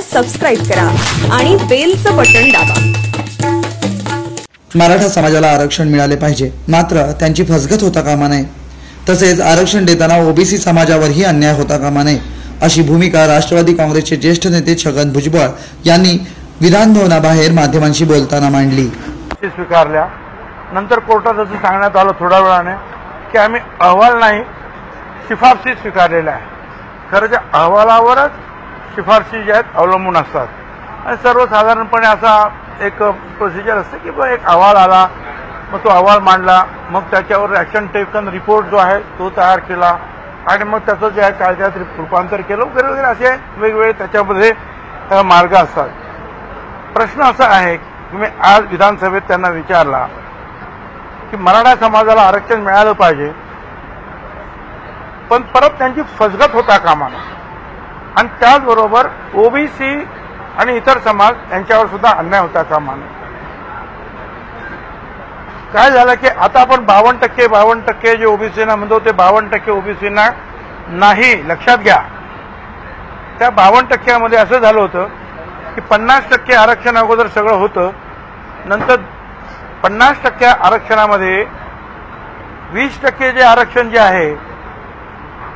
Subscribe करा आणि बेलचं button दाबा. मराठा समाजाला आरक्षण मिळाले पाहिजे. मात्र त्यांची फसगत होता कामा नये. तसेच आरक्षण देताना ओबीसी समाजावरही अन्याय होता कामा नये. अशी भूमिका राष्ट्रवादी काँग्रेसचे ज्येष्ठ नेते छगन भुजबळ यांनी विधानभवनाबाहेर माध्यमांशी बोलताना मांडली. ते स्वीकारल्या. नंतर कोर्टात असं सांगण्यात आलं थोड्या वेळाने की आम्ही अहवाल नाही शिफारसी स्वीकारलेल्या आहे खरं त्या अहवालावरच शिफारशी ज्या आहेत अवलंबून असतात. आणि सर्वसाधारणपणे असा एक प्रोसिजर असते की बा एक अहवाल आला मग तो अहवाल मांडला मग त्याच्यावर ॲक्शन टेकन रिपोर्ट जो आहे तो तयार केला. आणि मग त्याचं जे आहे कायद्यात रूपांतर केलं वगैरे वगैरे असे वेगवेगळे त्याच्यामध्ये मार्ग असतात. प्रश्न असा आहे की मी आज विधानसभेत त्यांना विचारला की मराठा समाजाला आरक्षण मिळालं पाहिजे पण परत त्यांची फसगत होता कामानं आणि त्याचबरोबर ओबीसी आणि इतर समाज यांच्यावर सुद्धा अन्याय होता कामा नये काय झालं की आता आपण बावन्न टक्के बावन्न टक्के जे ओबीसीना म्हणतो ते बावन्न टक्के ओबीसीना नाही. लक्षात घ्या. त्या बावन्न टक्क्यामध्ये असं झालं होतं की पन्नास टक्के आरक्षण अगोदर सगळं होतं. नंतर पन्नास टक्के आरक्षणामध्ये वीस टक्के जे आरक्षण जे आहे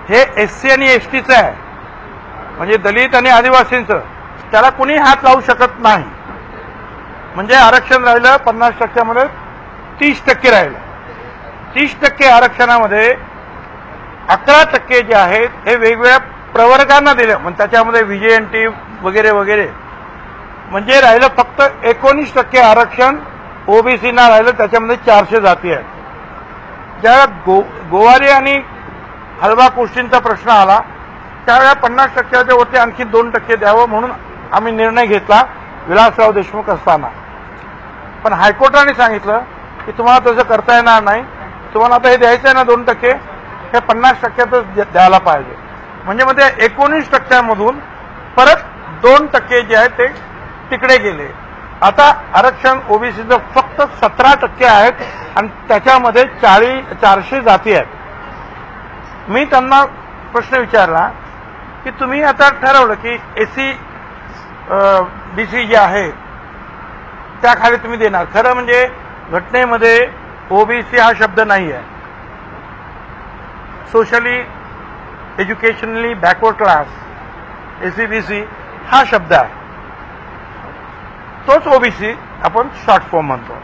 हे एस सी आणि एस टीचं आहे. म्हणजे दलित आणि आदिवासींचं त्याला कुणी हात लावू शकत नाही. म्हणजे आरक्षण राहिलं पन्नास टक्क्यामध्ये तीस टक्के राहिलं. तीस टक्के आरक्षणामध्ये अकरा टक्के जे आहेत हे वेगवेगळ्या प्रवर्गांना दिले. म्हणजे त्याच्यामध्ये व्हीजेएनटी वगैरे वगैरे. म्हणजे राहिलं फक्त एकोणीस टक्के आरक्षण ओबीसीना राहिलं त्याच्यामध्ये चारशे जाती आहेत. ज्या गो गोवारी आणि हलवा गोष्टींचा प्रश्न आला त्यावेळेला पन्नास टक्क्याच्या वरती आणखी दोन टक्के द्यावं म्हणून आम्ही निर्णय घेतला विलासराव देशमुख असताना. पण हायकोर्टाने सांगितलं की तुम्हाला तसं करता येणार नाही. तुम्हाला आता हे द्यायचं आहे ना दोन टक्के हे पन्नास टक्क्यातच द्या- द्यायला पाहिजे. म्हणजे मग ते एकोणीस टक्क्यांमधून परत दोन टक्के जे आहेत ते तिकडे गेले. आता आरक्षण ओबीसीचं फक्त सतरा टक्के आहेत आणि त्याच्यामध्ये चाळीस चारशे जाती आहेत. मी त्यांना प्रश्न विचारला की तुम्ही आता ठरवलं की एसी बी सी जे आहे त्याखाली तुम्ही देणार. खरं म्हणजे घटनेमध्ये ओबीसी हा शब्द नाही आहे. Socially educationally backward class SE B C हा शब्द आहे. तोच ओबीसी आपण शॉर्ट फॉर्म म्हणतो.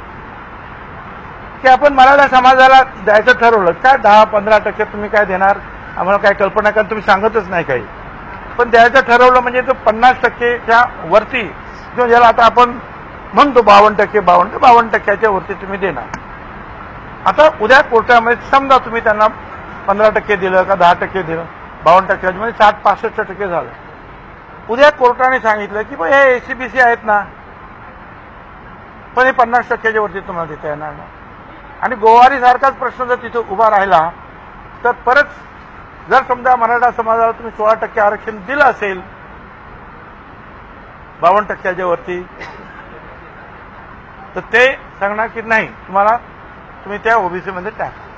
की आपण मराठा समाजाला द्यायचं ठरवलं काय दहा पंधरा टक्के तुम्ही काय देणार? आम्हाला काय कल्पना कारण तुम्ही सांगतच नाही काही. पण द्यायचं ठरवलं म्हणजे तो पन्नास टक्केच्या वरती जो ज्याला आता आपण म्हणतो बावन्न टक्के बावन्न बावन्न टक्क्याच्या वरती तुम्ही देणार. आता उद्या कोर्टामध्ये समजा तुम्ही त्यांना पंधरा टक्के दिलं का दहा टक्के दिलं बावन्न टक्के म्हणजे, म्हणजे साठ पासष्ट टक्के झालं. उद्या कोर्टाने सांगितलं की बा हे एसीबीसी आहेत ना पण हे पन्नास टक्क्याच्या वरती तुम्हाला देता येणार ना आणि गोवारीसारखाच प्रश्न जर तिथं उभा राहिला तर परत जर समजा मराठा समाजाला तुम्ही सोळा टक्के आरक्षण दिलं असेल बावन्न टक्क्याच्या वरती तर ते सांगणार की नाही तुम्हाला तुम्ही त्या ओबीसी मध्ये टाका.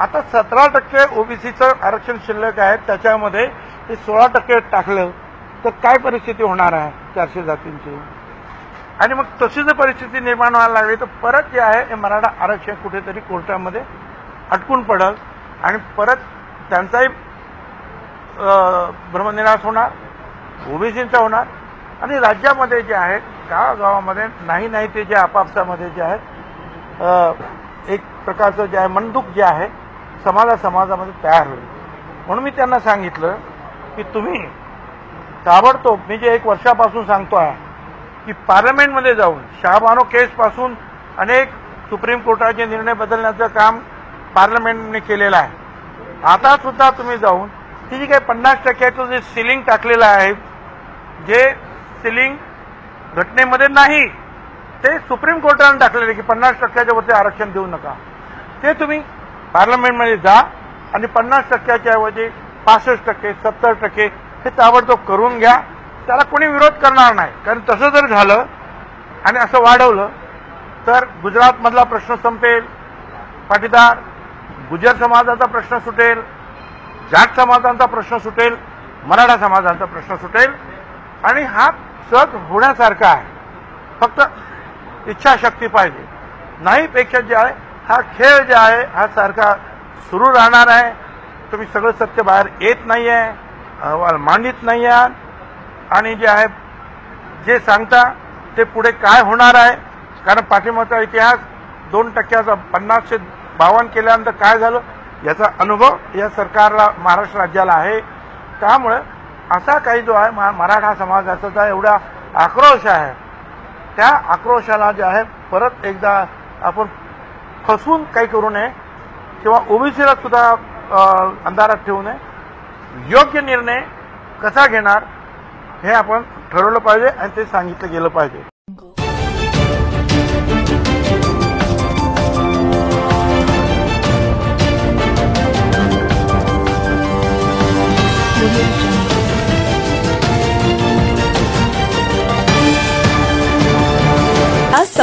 आता सतरा टक्के ओबीसीचं आरक्षण शिल्लक आहे त्याच्यामध्ये ते सोळा टक्के टाकलं तर काय परिस्थिती होणार आहे चारशे जातींची? आणि मग तशी जर परिस्थिती निर्माण व्हायला लागली तर परत जे आहे हे मराठा आरक्षण कुठेतरी कोर्टामध्ये अटकून पडल आणि परत त्यांचाही भ्रमनिराश होणार ओबीसींचा होणार आणि राज्यामध्ये जे आहे गावागावामध्ये नाही नाही ते जे आपापसामध्ये जे आहेत एक प्रकारचं जे आहे मनदुख जे आहे समाजा समाजामध्ये तयार होईल. म्हणून मी त्यांना सांगितलं की तुम्ही ताबडतोब मी जे एक वर्षापासून सांगतो आहे की पार्लमेंटमध्ये जाऊन शहाबानो केसपासून अनेक सुप्रीम कोर्टाचे निर्णय बदलण्याचं काम पार्लमेंटने केलेलं आहे. आता सुद्धा तुम्ही जाऊन ती जी काही पन्नास टक्क्याचं जे सिलिंग टाकलेलं आहे जे सिलिंग घटनेमध्ये नाही ते सुप्रीम कोर्टानं टाकलेलं की पन्नास टक्क्याच्या वरती आरक्षण देऊ नका. ते तुम्ही पार्लमेंटमध्ये जा आणि पन्नास टक्क्याच्या ऐवजी पासष्ट टक्के सत्तर टक्के हे ताबडतोब करून घ्या. त्याला कोणी विरोध करणार नाही. कारण तसं जर झालं आणि असं वाढवलं तर गुजरातमधला प्रश्न संपेल. पाटीदार गुजर समाजाचा प्रश्न सुटेल जाट समाजाचा प्रश्न सुटेल मराठा समाजांचा प्रश्न सुटेल आणि हा सहज होण्यासारखा आहे. फक्त इच्छाशक्ती पाहिजे. नाही पेक्षा जे आहे हा खेळ जे आहे हा सारखा सुरू राहणार आहे. तुम्ही सगळं सत्य बाहेर येत नाही आहे अहवाल मांडित नाही आहात आणि जे आहे जे सांगता ते पुढे काय होणार आहे? कारण पाठिंबाचा इतिहास दोन टक्क्याचा पन्नासशे बावन केल्यानंतर काय झालं? याचा अनुभव या सरकारला महाराष्ट्र राज्याला आहे. त्यामुळे असा काही जो आहे मराठा समाजाचा एवढा आक्रोश आहे त्या आक्रोशाला जे आहे परत एकदा आपण फसवून काही करू नये किंवा ओबीसीला सुद्धा अंधारात ठेवू नये. योग्य निर्णय कसा घेणार हे आपण ठरवलं पाहिजे आणि ते सांगितलं गेलं पाहिजे.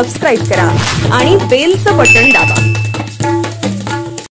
सबस्क्राईब करा आणि बेलचं बटन दाबा.